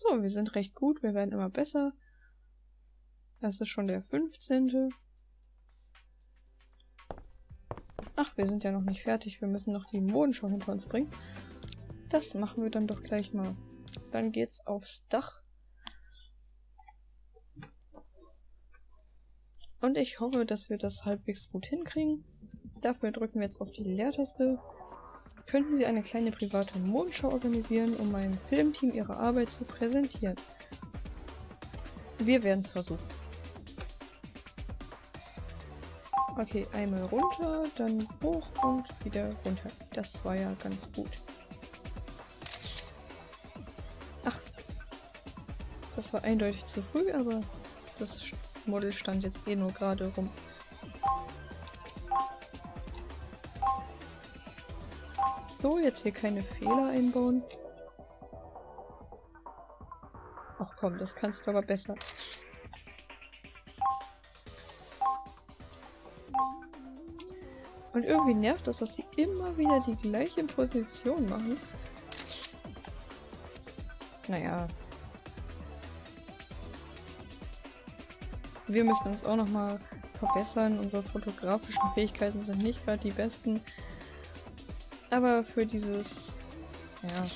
So, wir sind recht gut, wir werden immer besser. Das ist schon der 15. Ach, wir sind ja noch nicht fertig. Wir müssen noch die Modenschau hinter uns bringen. Das machen wir dann doch gleich mal. Dann geht's aufs Dach. Und ich hoffe, dass wir das halbwegs gut hinkriegen. Dafür drücken wir jetzt auf die Leertaste. Könnten Sie eine kleine private Mondschau organisieren, um meinem Filmteam Ihre Arbeit zu präsentieren? Wir werden es versuchen. Okay, einmal runter, dann hoch und wieder runter. Das war ja ganz gut. Ach, das war eindeutig zu früh, aber das Model stand jetzt eh nur gerade rum. So, jetzt hier keine Fehler einbauen. Ach komm, das kannst du aber besser. Und irgendwie nervt das, dass sie immer wieder die gleiche Position machen. Naja, Wir müssen uns auch nochmal verbessern. Unsere fotografischen Fähigkeiten sind nicht gerade die besten. Aber für dieses, ja,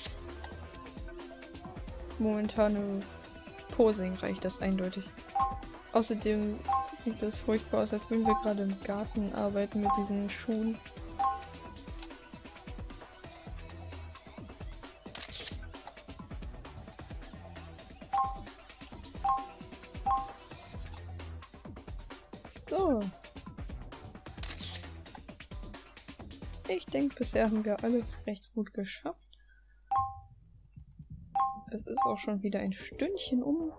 momentane Posing reicht das eindeutig. Außerdem sieht das furchtbar aus, als würden wir gerade im Garten arbeiten mit diesen Schuhen. Ich denke, bisher haben wir alles recht gut geschafft. Es ist auch schon wieder ein Stündchen um.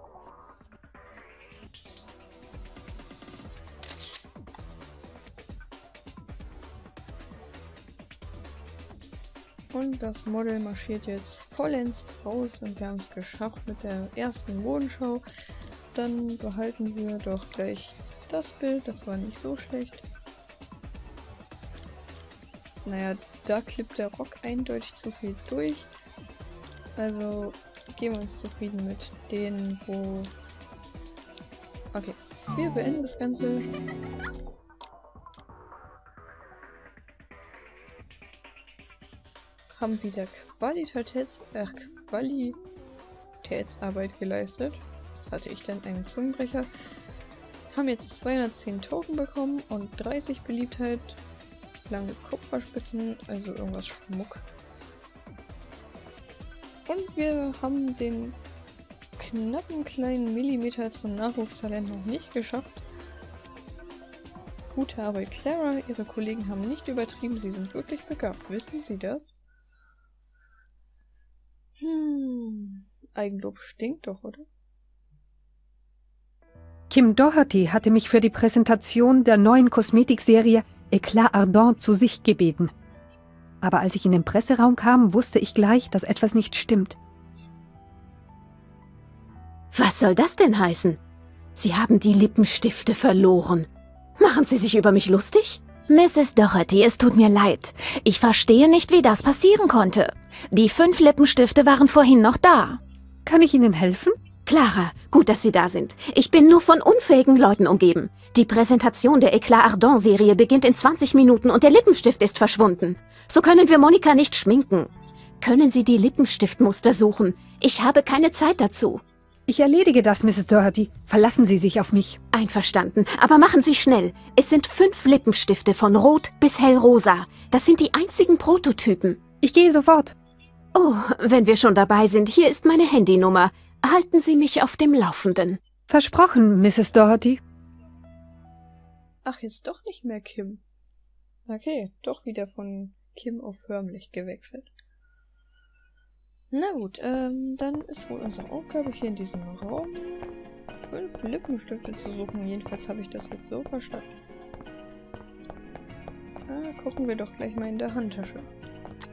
Und das Model marschiert jetzt vollends raus und wir haben es geschafft mit der ersten Modenschau. Dann behalten wir doch gleich das Bild, das war nicht so schlecht. Naja, da klippt der Rock eindeutig zu viel durch. Also gehen wir uns zufrieden mit denen, wo... Okay, wir beenden das Ganze. Haben wieder Qualitäts... Ach, Qualitätsarbeit geleistet. Was hatte ich denn? Einen Zungenbrecher. Haben jetzt 210 Token bekommen und 30 Beliebtheit lange Kupferspitzen, also irgendwas Schmuck. Und wir haben den knappen kleinen Millimeter zum Nachwuchstalent noch nicht geschafft. Gute Arbeit, Clara. Ihre Kollegen haben nicht übertrieben, sie sind wirklich begabt. Wissen Sie das? Hm, Eigenlob stinkt doch, oder? Kim Doherty hatte mich für die Präsentation der neuen Kosmetikserie Eclat Ardent zu sich gebeten. Aber als ich in den Presseraum kam, wusste ich gleich, dass etwas nicht stimmt. Was soll das denn heißen? Sie haben die Lippenstifte verloren. Machen Sie sich über mich lustig? Mrs. Doherty, es tut mir leid. Ich verstehe nicht, wie das passieren konnte. Die fünf Lippenstifte waren vorhin noch da. Kann ich Ihnen helfen? Clara, gut, dass Sie da sind. Ich bin nur von unfähigen Leuten umgeben. Die Präsentation der Eclat Ardent Serie beginnt in 20 Minuten und der Lippenstift ist verschwunden. So können wir Monika nicht schminken. Können Sie die Lippenstiftmuster suchen? Ich habe keine Zeit dazu. Ich erledige das, Mrs. Doherty. Verlassen Sie sich auf mich. Einverstanden. Aber machen Sie schnell. Es sind fünf Lippenstifte von rot bis hellrosa. Das sind die einzigen Prototypen. Ich gehe sofort. Oh, wenn wir schon dabei sind, hier ist meine Handynummer. Halten Sie mich auf dem Laufenden. Versprochen, Mrs. Doherty. Ach, jetzt doch nicht mehr Kim. Okay, doch wieder von Kim auf förmlich gewechselt. Na gut, ähm, dann ist wohl unsere Aufgabe hier in diesem Raum fünf Lippenstifte zu suchen. Jedenfalls habe ich das jetzt so verstanden. Ah, gucken wir doch gleich mal in der Handtasche.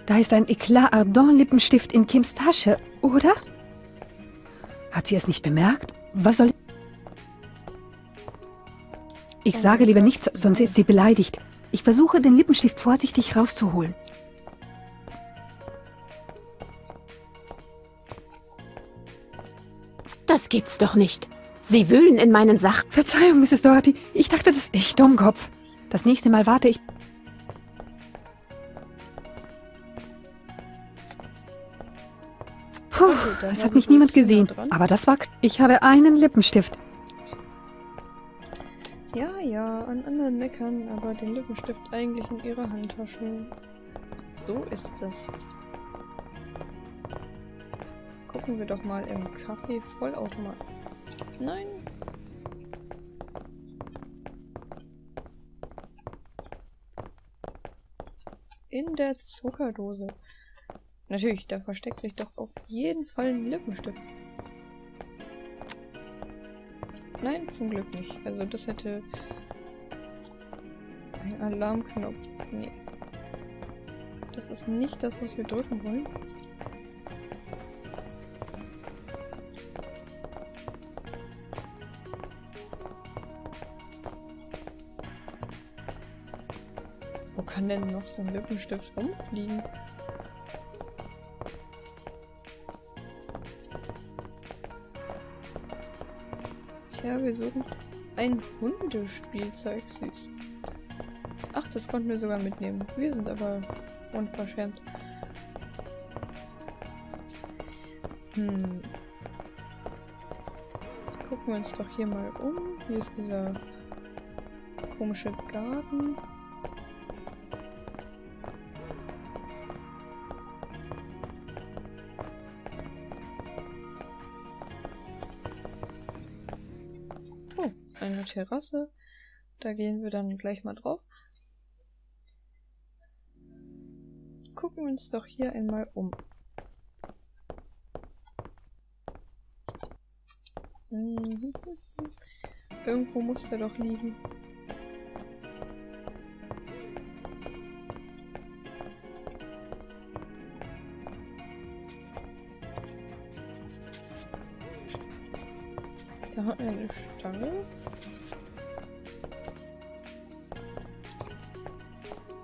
Da ist ein Eclat Ardent Lippenstift in Kims Tasche, oder? Hat sie es nicht bemerkt? Was soll... Ich sage lieber nichts, sonst ist sie beleidigt. Ich versuche, den Lippenstift vorsichtig rauszuholen. Das gibt's doch nicht. Sie wühlen in meinen Sachen. Verzeihung, Mrs. Doherty. Ich dachte, das... Ich Dummkopf. Das nächste Mal warte ich... es hat mich niemand gesehen. Aber das war... Ich habe einen Lippenstift. Ja, ja, an anderen meckern, aber den Lippenstift eigentlich in ihrer Handtasche. So ist das. Gucken wir doch mal im Kaffee Vollautomat. Nein. In der Zuckerdose. Natürlich, da versteckt sich doch auf jeden Fall ein Lippenstift. Nein, zum Glück nicht. Also das hätte ein Alarmknopf. Nee. Das ist nicht das, was wir drücken wollen. Wo kann denn noch so ein Lippenstift rumfliegen? Tja, wir suchen ein Hundespielzeug. Süß. Ach, das konnten wir sogar mitnehmen. Wir sind aber unverschämt. Hm. Gucken wir uns doch hier mal um. Hier ist dieser komische Garten. Eine Terrasse. Da gehen wir dann gleich mal drauf. Gucken wir uns doch hier einmal um. Mhm. Irgendwo muss der doch liegen. Da hat eine Stange.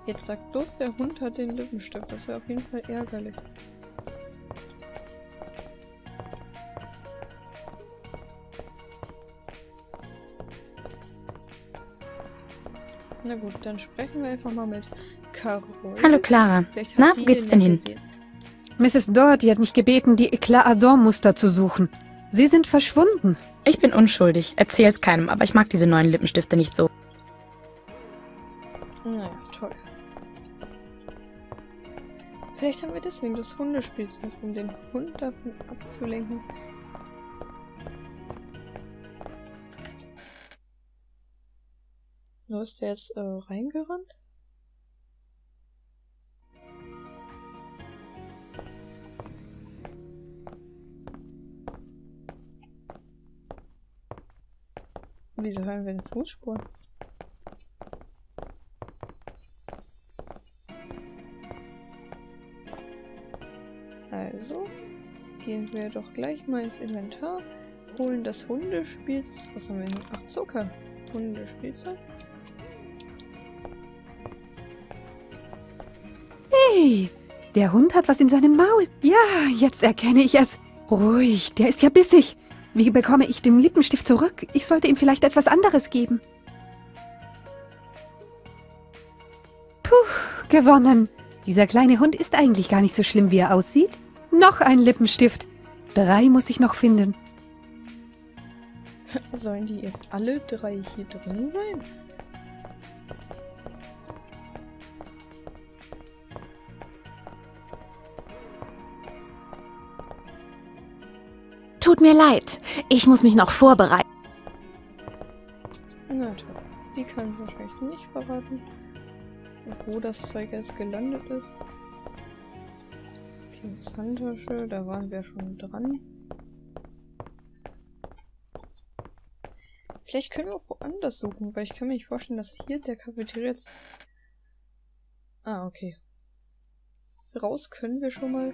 Jetzt sagt bloß, der Hund hat den Lippenstift. Das ist ja auf jeden Fall ärgerlich. Na gut, dann sprechen wir einfach mal mit Carol. Hallo Clara. Na, wo geht's den denn hin? gesehen. Mrs. Doherty hat mich gebeten, die Eclat Ardent Muster zu suchen. Sie sind verschwunden. Ich bin unschuldig. Erzähl's keinem, aber ich mag diese neuen Lippenstifte nicht so. Naja, toll. Vielleicht haben wir deswegen das Hundespielzeug, um den Hund davon abzulenken. Wo ist der jetzt äh, reingerannt? Wieso hören wir den Fußspuren? Also gehen wir doch gleich mal ins Inventar, holen das Hundespielzeug. Was haben wir denn? Ach, Zucker. Hundespielzeug. Hey, der Hund hat was in seinem Maul. Ja, jetzt erkenne ich es. Ruhig, der ist ja bissig. Wie bekomme ich den Lippenstift zurück? Ich sollte ihm vielleicht etwas anderes geben. Puh, gewonnen. Dieser kleine Hund ist eigentlich gar nicht so schlimm, wie er aussieht. Noch ein Lippenstift. Drei muss ich noch finden. Sollen die jetzt alle drei hier drin sein? Tut mir leid. Ich muss mich noch vorbereiten. Na toll. Die kann es wahrscheinlich nicht verraten. Wo das Zeug erst gelandet ist. Kings Handtasche, da waren wir schon dran. Vielleicht können wir auch woanders suchen, weil ich kann mir nicht vorstellen, dass hier der Cafeteria jetzt... Ah, okay. Raus können wir schon mal.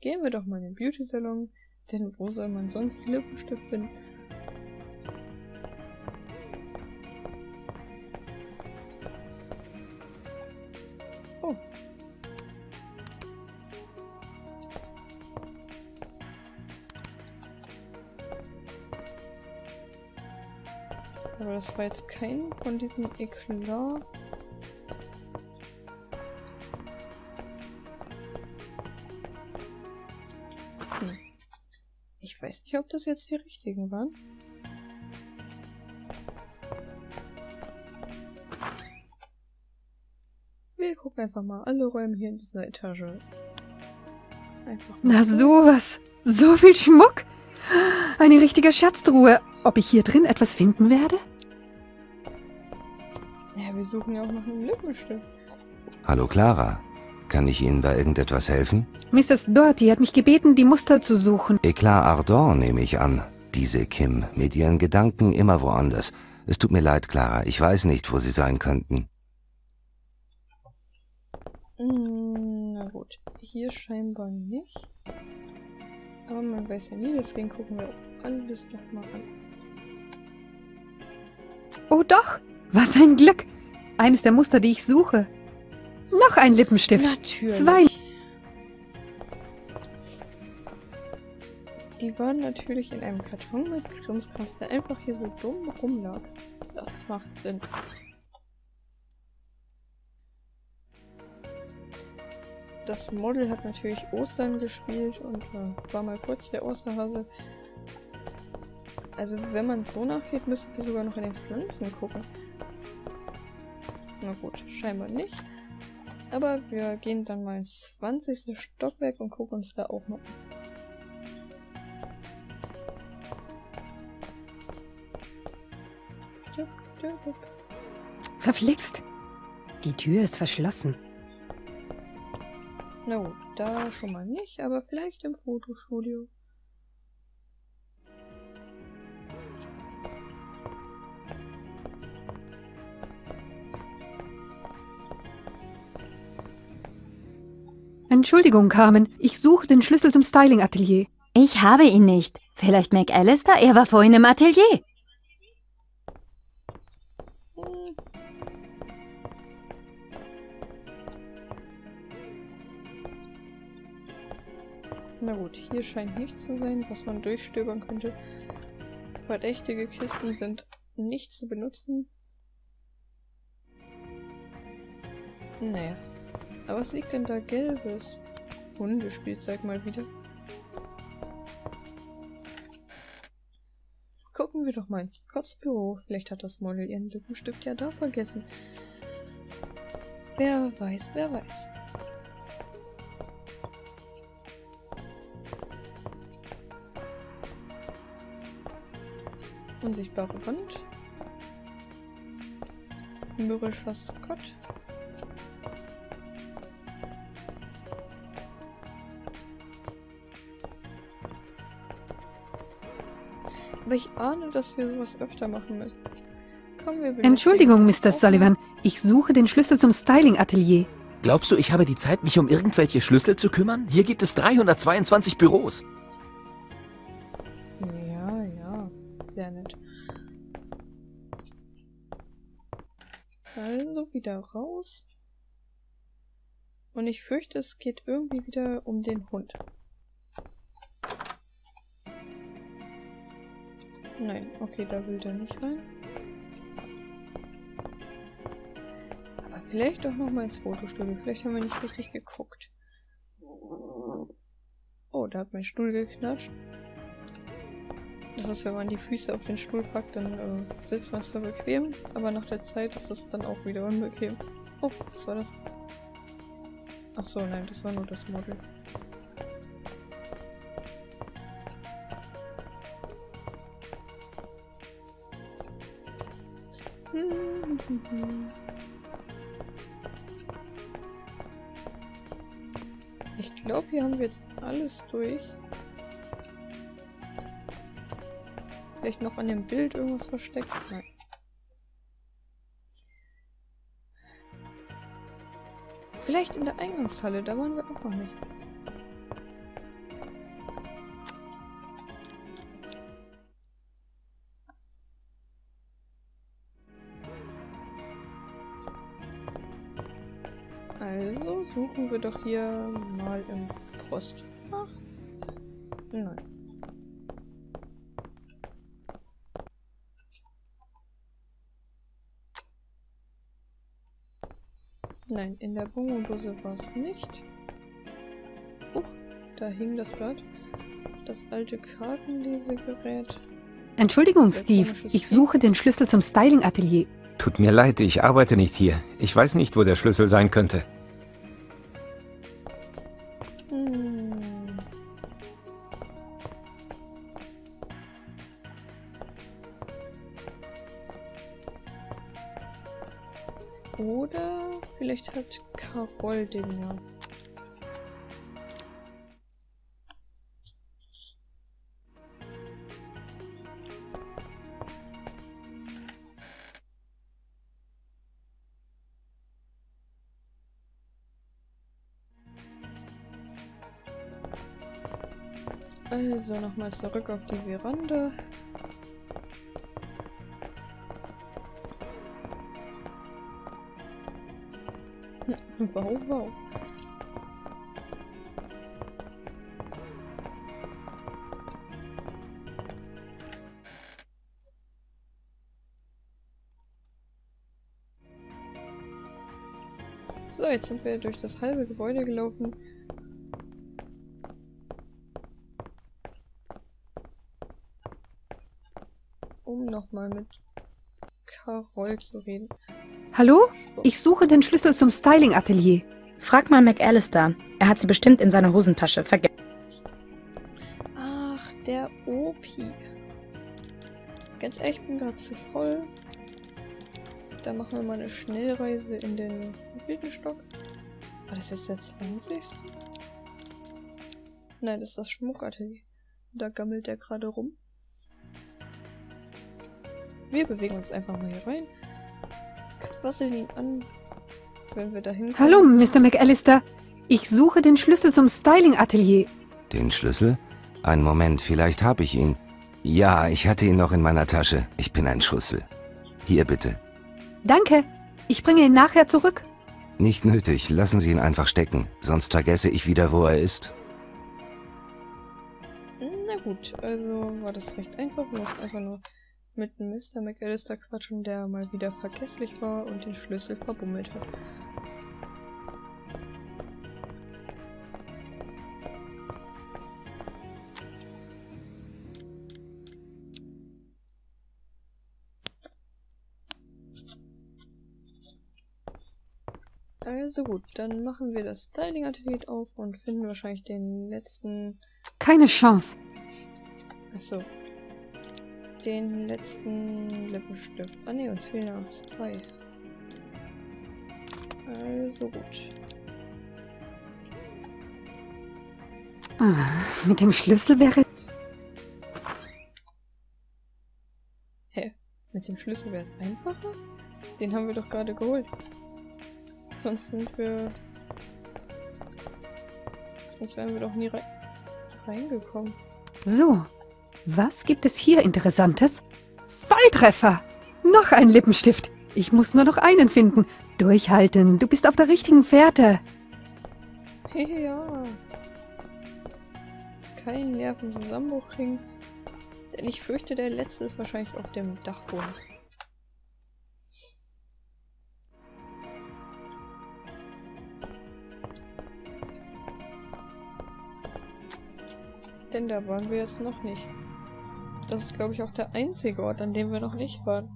Gehen wir doch mal in den Beauty-Salon, denn wo soll man sonst Lippenstift finden? Oh. Aber das war jetzt kein von diesen Eklat. Ich weiß nicht, ob das jetzt die richtigen waren. Wir gucken einfach mal alle Räume hier in dieser Etage. Einfach mal Na sowas. So viel Schmuck. Eine richtige Schatztruhe. Ob ich hier drin etwas finden werde? Ja, wir suchen ja auch nach einem Lippenstift. Hallo Clara. Kann ich Ihnen bei irgendetwas helfen? Mrs. Doherty hat mich gebeten, die Muster zu suchen. Eclat Ardent nehme ich an. Diese Kim, mit ihren Gedanken immer woanders. Es tut mir leid, Clara. Ich weiß nicht, wo sie sein könnten. Mm, Na gut, hier scheinbar nicht. Aber man weiß ja nie, deswegen gucken wir alles nochmal an. Oh doch, was ein Glück. Eines der Muster, die ich suche. Noch ein Lippenstift. Natürlich. Zwei. Die waren natürlich in einem Karton mit Krimskrams, der einfach hier so dumm rumlag. Das macht Sinn. Das Model hat natürlich Ostern gespielt und äh, war mal kurz der Osterhase. Also wenn man so nachgeht, müssten wir sogar noch in den Pflanzen gucken. Na gut, scheinbar nicht. Aber wir gehen dann mal ins 20. Stockwerk und gucken uns da auch tüp, tüp. Verflixt. Die Tür ist verschlossen. Na gut, da schon mal nicht, aber vielleicht im Fotostudio. Entschuldigung, Carmen. Ich suche den Schlüssel zum Styling-Atelier. Ich habe ihn nicht. Vielleicht McAllister? Er war vorhin im Atelier. Na gut, hier scheint nichts zu sein, was man durchstöbern könnte. Verdächtige Kisten sind nicht zu benutzen. Naja. Aber was liegt denn da Gelbes? Hundespielzeug mal wieder. Gucken wir doch mal ins Kotzbüro. Vielleicht hat das Model ihren Lippenstift ja da vergessen. Wer weiß, wer weiß. Unsichtbare Wand. Mürrischer Scott. Aber ich ahne, dass wir sowas öfter machen müssen. Kommen wir Entschuldigung, Mr. Sullivan. Ich suche den Schlüssel zum Styling-Atelier. Glaubst du, ich habe die Zeit, mich um irgendwelche Schlüssel zu kümmern? Hier gibt es 322 Büros. Ja, ja. Sehr nett. Also wieder raus. Und ich fürchte, es geht irgendwie wieder um den Hund. Nein, okay, da will der nicht rein. Aber vielleicht doch noch mal ins Fotostudio. Vielleicht haben wir nicht richtig geguckt. Oh, da hat mein Stuhl geknatscht. Das ist, wenn man die Füße auf den Stuhl packt, dann äh, sitzt man zwar bequem, aber nach der Zeit ist es dann auch wieder unbequem. Oh, was war das? Ach so, nein, das war nur das Model. Ich glaube, hier haben wir jetzt alles durch. Vielleicht noch an dem Bild irgendwas versteckt? Nein. Vielleicht in der Eingangshalle, da waren wir auch noch nicht. Suchen wir doch hier mal im Postfach. Nein. Nein, in der Bonbondose war es nicht. Uch, da hing das gerade. Das alte Kartenlesegerät. Entschuldigung, Steve. Ich suche den Schlüssel zum Styling-Atelier. Tut mir leid, ich arbeite nicht hier. Ich weiß nicht, wo der Schlüssel sein könnte. Carol den ja. Also nochmal zurück auf die Veranda. Wow, wow. So, jetzt sind wir durch das halbe Gebäude gelaufen. Um nochmal mit Carol zu reden. Hallo? Ich suche den Schlüssel zum Styling-Atelier. Frag mal McAllister. Er hat sie bestimmt in seiner Hosentasche vergessen. Ach, der Opi. Ganz ehrlich, ich bin gerade zu voll. Da machen wir mal eine Schnellreise in den vierten Stock. War das jetzt der 20? Nein, das ist das Schmuckatelier. Da gammelt der gerade rum. Wir bewegen uns einfach mal hier rein. Quasseln ihn an, wenn wir dahin kommen. Hallo, Mr. McAllister. Ich suche den Schlüssel zum Styling-Atelier. Den Schlüssel? Einen Moment, vielleicht habe ich ihn. Ja, ich hatte ihn noch in meiner Tasche. Ich bin ein Schussel. Hier bitte. Danke. Ich bringe ihn nachher zurück. Nicht nötig, lassen Sie ihn einfach stecken, sonst vergesse ich wieder, wo er ist. Na gut, also war das recht einfach. Wir mussten einfach nur mit Mr. McAllister quatschen, der mal wieder vergesslich war und den Schlüssel verbummelt hat. Also gut, dann machen wir das Styling-Atelier auf und finden wahrscheinlich den letzten Keine Chance. Achso. Den letzten Lippenstift. Ah ne, uns fehlen ja noch zwei. Also gut. Ah, mit dem Schlüssel wäre... Hä? Mit dem Schlüssel wäre es einfacher? Den haben wir doch gerade geholt. Sonst sind wir... Sonst wären wir doch nie rei reingekommen. So, was gibt es hier Interessantes? Volltreffer! Noch ein Lippenstift. Ich muss nur noch einen finden. Durchhalten, du bist auf der richtigen Fährte. ja. Kein Nervenzusammenbruchring. Denn ich fürchte, der letzte ist wahrscheinlich auf dem Dachboden. Denn da waren wir jetzt noch nicht. Das ist, glaube ich, auch der einzige Ort, an dem wir noch nicht waren.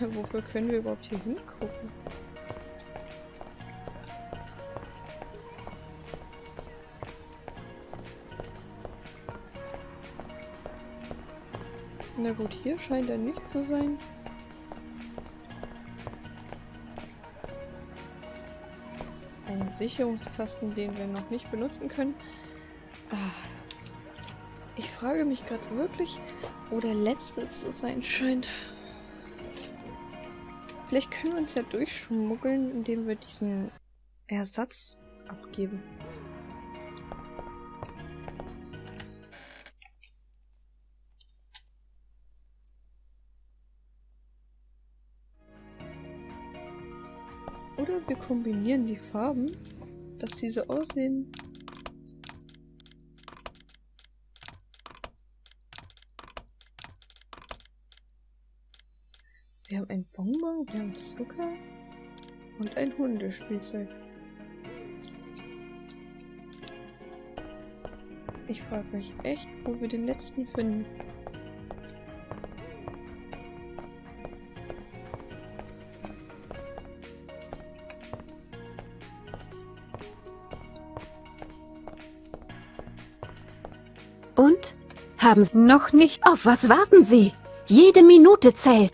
Wofür können wir überhaupt hier hingucken? Na gut, hier scheint er nicht zu sein. Ein Sicherungskasten, den wir noch nicht benutzen können. Ah. Ich frage mich gerade wirklich, wo der letzte zu sein scheint. Vielleicht können wir uns ja durchschmuggeln, indem wir diesen Ersatz abgeben. Oder wir kombinieren die Farben, dass diese aussehen. Wir haben ein Wir haben Zucker und ein Hundespielzeug. Ich frage mich echt, wo wir den letzten finden. Und? Haben Sie... Noch nicht. Auf was warten Sie? Jede Minute zählt.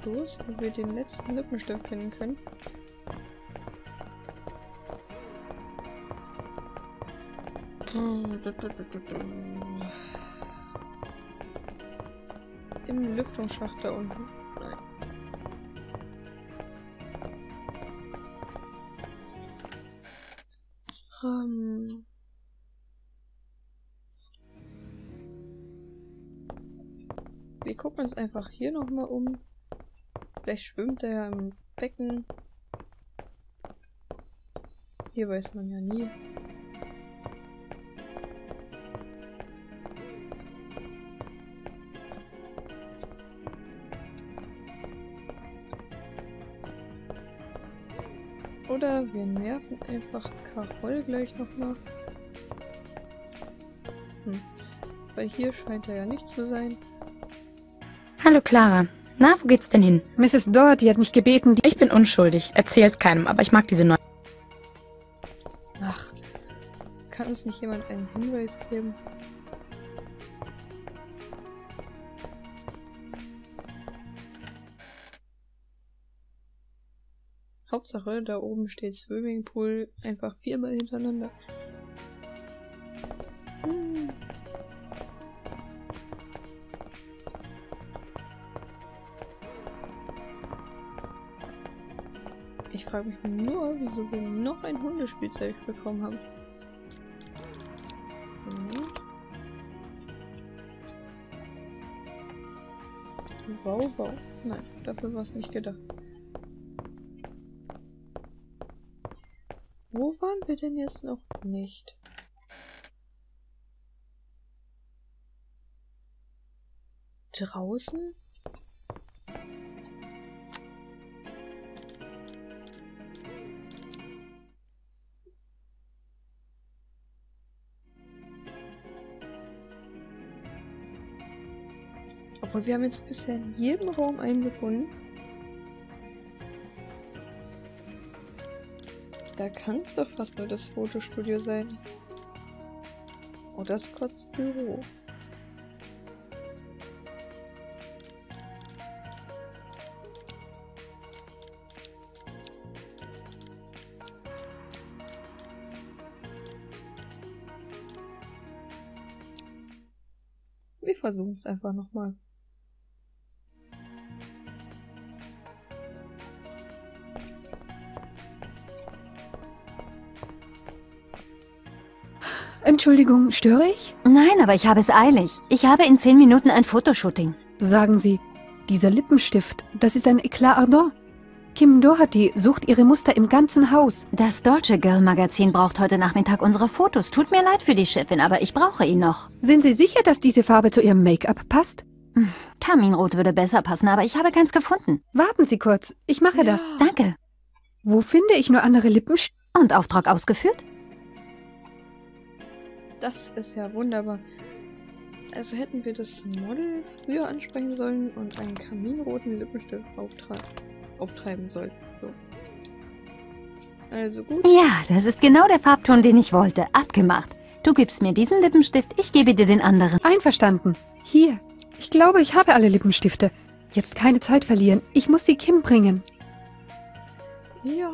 Ratlos, wo wir den letzten Lippenstift finden können. Im Lüftungsschacht da unten. Ähm. Wir gucken uns einfach hier nochmal um. Vielleicht schwimmt er ja im Becken. Hier weiß man ja nie. Oder wir nerven einfach Carol gleich nochmal. Hm. Weil hier scheint er ja nicht zu sein. Hallo Clara. Na, wo geht's denn hin? Mrs. Doherty hat mich gebeten, die Ich bin unschuldig. Erzähl's keinem, aber ich mag diese neuen. Ach, kann uns nicht jemand einen Hinweis geben? Hauptsache, da oben steht Swimmingpool einfach viermal hintereinander. Hm. Frage mich nur, wieso wir noch ein Hundespielzeug bekommen haben. Wow, wow. Nein, dafür war es nicht gedacht. Wo waren wir denn jetzt noch nicht? Draußen? Obwohl wir haben jetzt bisher in jedem Raum einen gefunden. Da kann es doch fast nur das Fotostudio sein. Oder Scotts Büro. Wir versuchen es einfach nochmal. Entschuldigung, störe ich? Nein, aber ich habe es eilig. Ich habe in zehn Minuten ein Fotoshooting. Sagen Sie, dieser Lippenstift, das ist ein Eclat Ardent. Kim Doherty sucht ihre Muster im ganzen Haus. Das Dolce Girl Magazin braucht heute Nachmittag unsere Fotos. Tut mir leid für die Chefin, aber ich brauche ihn noch. Sind Sie sicher, dass diese Farbe zu Ihrem Make-up passt? Kaminrot würde besser passen, aber ich habe keins gefunden. Warten Sie kurz, ich mache das. Danke. Wo finde ich nur andere Lippenstifte? Und Auftrag ausgeführt? Das ist ja wunderbar. Also hätten wir das Model früher ansprechen sollen und einen kaminroten Lippenstift auftre auftreiben sollen. So. Also gut. Ja, das ist genau der Farbton, den ich wollte. Abgemacht. Du gibst mir diesen Lippenstift, ich gebe dir den anderen. Einverstanden. Hier. Ich glaube, ich habe alle Lippenstifte. Jetzt keine Zeit verlieren. Ich muss sie Kim bringen. Ja,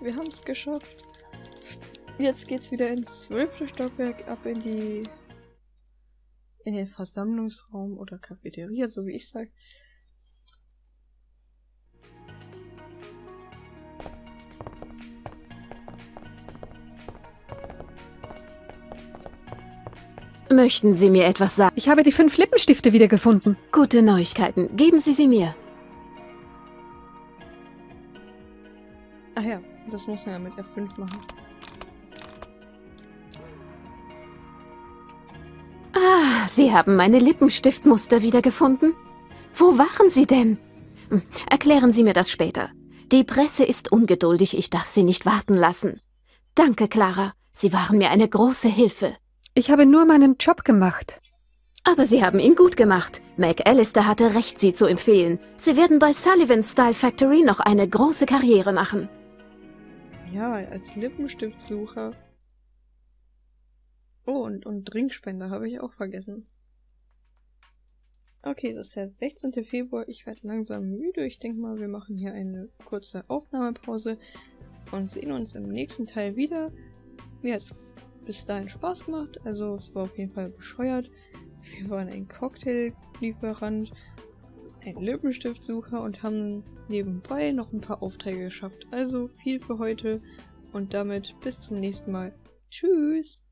wir haben es geschafft. Jetzt geht's wieder ins zwölfte Stockwerk, ab in die in den Versammlungsraum oder Cafeteria, so wie ich sag. Möchten Sie mir etwas sagen? Ich habe die fünf Lippenstifte wiedergefunden. Gute Neuigkeiten. Geben Sie sie mir. Ach ja, das muss man ja mit F5 machen. Sie haben meine Lippenstiftmuster wiedergefunden? Wo waren Sie denn? Hm, Erklären Sie mir das später. Die Presse ist ungeduldig, ich darf Sie nicht warten lassen. Danke, Clara. Sie waren mir eine große Hilfe. Ich habe nur meinen Job gemacht. Aber Sie haben ihn gut gemacht. Meg Allister hatte recht, Sie zu empfehlen. Sie werden bei Sullivan Style Factory noch eine große Karriere machen. Ja, als Lippenstiftsucher. Oh, und, und Trinkspender habe ich auch vergessen. Okay, das ist der 16. Februar. Ich werde langsam müde. Ich denke mal, wir machen hier eine kurze Aufnahmepause und sehen uns im nächsten Teil wieder. Mir hat es bis dahin Spaß gemacht. Also es war auf jeden Fall bescheuert. Wir waren ein Cocktaillieferant, ein Lippenstiftsucher und haben nebenbei noch ein paar Aufträge geschafft. Also viel für heute und damit bis zum nächsten Mal. Tschüss!